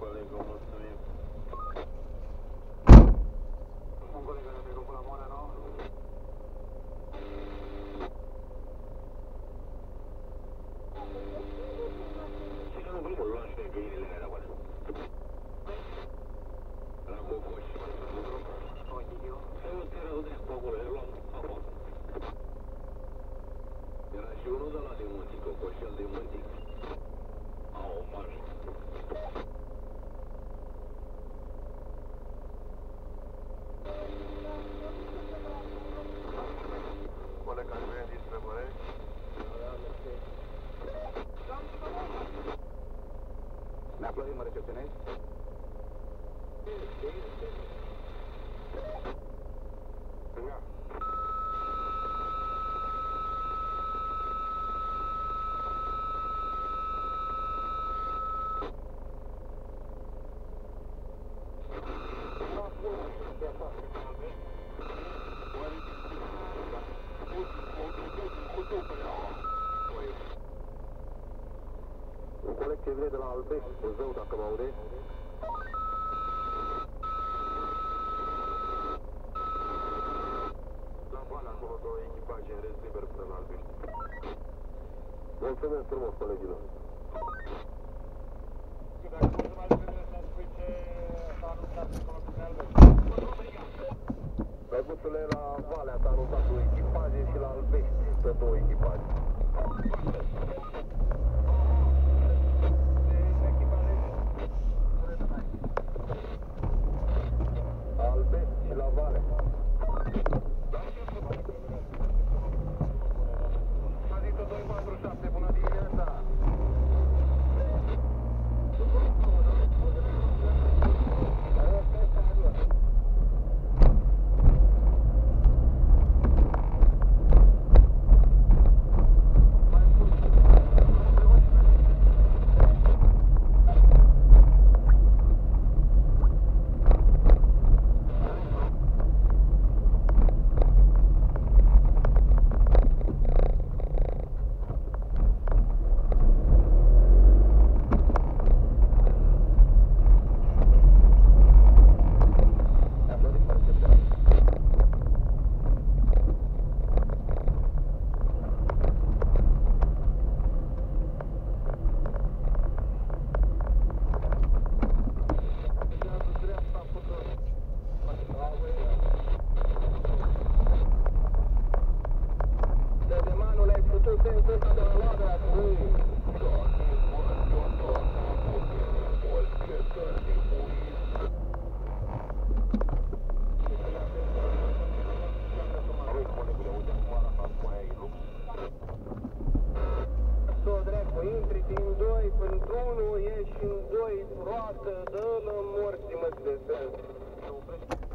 colegul, mulțumim. 21 de la din Mântic, Cocoșel din Mântic. Au, marș. Coleg Andrei dinspre Bărești. Ne aflăm, mă recepționezi? Stânga. Ce vine de la Albești, Buzău, dacă mă aude. La Valea, acolo două echipaje în rest liber până la Albești. Mulțumesc frumos, colegilor. Drăguțule, la Valea s-a anunțat cu echipaje și la Albești pe două echipaje. Albești metri din doi până unul ieși în doi, proastă, dă-l morții mă de sens.